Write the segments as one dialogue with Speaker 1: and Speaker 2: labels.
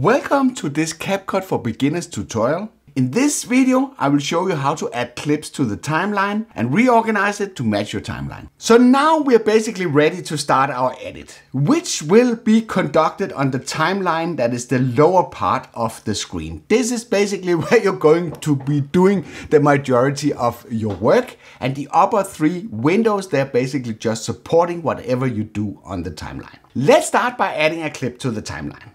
Speaker 1: Welcome to this CapCut for Beginners tutorial. In this video, I will show you how to add clips to the timeline and reorganize it to match your timeline. So now we're basically ready to start our edit, which will be conducted on the timeline that is the lower part of the screen. This is basically where you're going to be doing the majority of your work and the upper three windows, they're basically just supporting whatever you do on the timeline. Let's start by adding a clip to the timeline.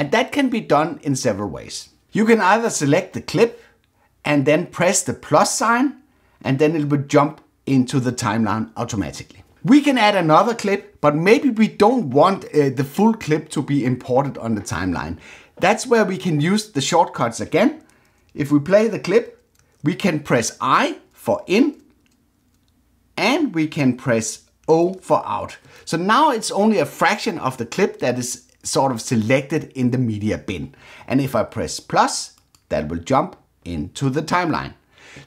Speaker 1: And that can be done in several ways. You can either select the clip and then press the plus sign and then it will jump into the timeline automatically. We can add another clip, but maybe we don't want uh, the full clip to be imported on the timeline. That's where we can use the shortcuts again. If we play the clip, we can press I for in and we can press O for out. So now it's only a fraction of the clip that is sort of selected in the media bin. And if I press plus, that will jump into the timeline.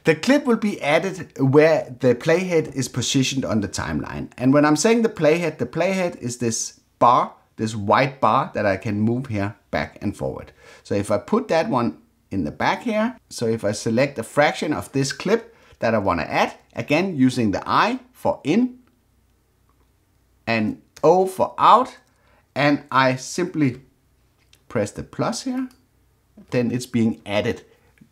Speaker 1: The clip will be added where the playhead is positioned on the timeline. And when I'm saying the playhead, the playhead is this bar, this white bar that I can move here back and forward. So if I put that one in the back here, so if I select a fraction of this clip that I want to add, again using the I for in and O for out, and I simply press the plus here, then it's being added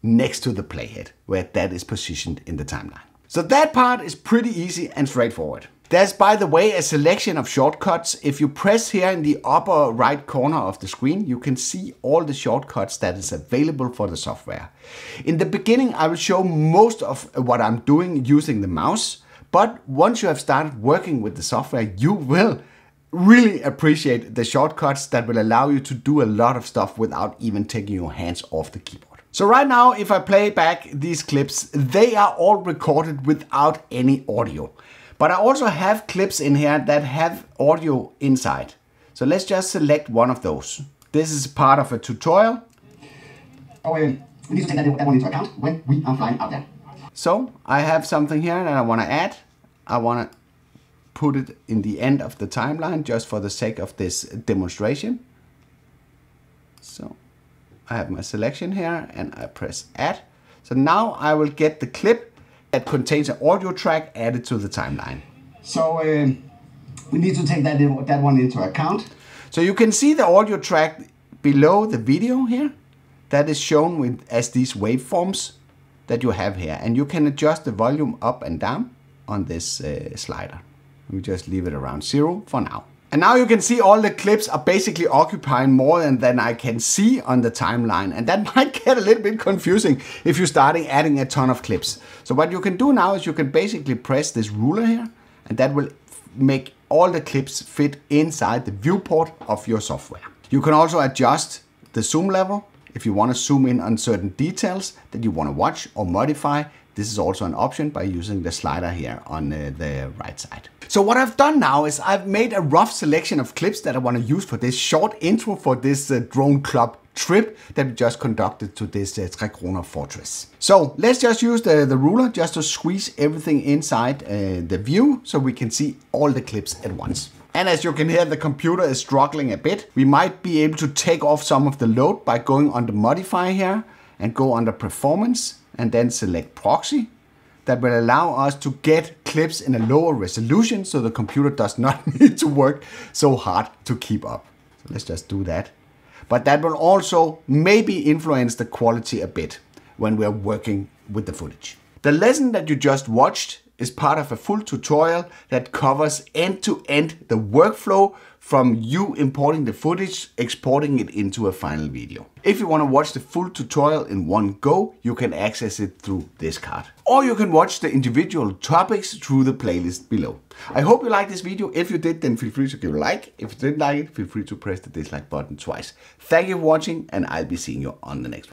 Speaker 1: next to the playhead where that is positioned in the timeline. So that part is pretty easy and straightforward. There's, by the way, a selection of shortcuts. If you press here in the upper right corner of the screen, you can see all the shortcuts that is available for the software. In the beginning, I will show most of what I'm doing using the mouse, but once you have started working with the software, you will really appreciate the shortcuts that will allow you to do a lot of stuff without even taking your hands off the keyboard. So right now, if I play back these clips, they are all recorded without any audio. But I also have clips in here that have audio inside. So let's just select one of those. This is part of a tutorial.
Speaker 2: Oh, we need to take that, that one into account when we are flying out there.
Speaker 1: So I have something here that I want to add. I want to put it in the end of the timeline just for the sake of this demonstration. So I have my selection here and I press add. So now I will get the clip that contains an audio track added to the timeline.
Speaker 2: So uh, we need to take that, that one into account.
Speaker 1: So you can see the audio track below the video here. That is shown with as these waveforms that you have here. And you can adjust the volume up and down on this uh, slider. We just leave it around zero for now. And now you can see all the clips are basically occupying more than, than I can see on the timeline. And that might get a little bit confusing if you're starting adding a ton of clips. So what you can do now is you can basically press this ruler here and that will make all the clips fit inside the viewport of your software. You can also adjust the zoom level if you want to zoom in on certain details that you want to watch or modify this is also an option by using the slider here on uh, the right side. So what I've done now is I've made a rough selection of clips that I want to use for this short intro for this uh, drone club trip that we just conducted to this uh, Tre fortress. So let's just use the, the ruler just to squeeze everything inside uh, the view so we can see all the clips at once. And as you can hear, the computer is struggling a bit. We might be able to take off some of the load by going the modify here and go under performance and then select proxy that will allow us to get clips in a lower resolution so the computer does not need to work so hard to keep up. So let's just do that. But that will also maybe influence the quality a bit when we're working with the footage. The lesson that you just watched is part of a full tutorial that covers end to end the workflow from you importing the footage, exporting it into a final video. If you want to watch the full tutorial in one go, you can access it through this card. Or you can watch the individual topics through the playlist below. I hope you liked this video. If you did, then feel free to give a like. If you didn't like it, feel free to press the dislike button twice. Thank you for watching and I'll be seeing you on the next one.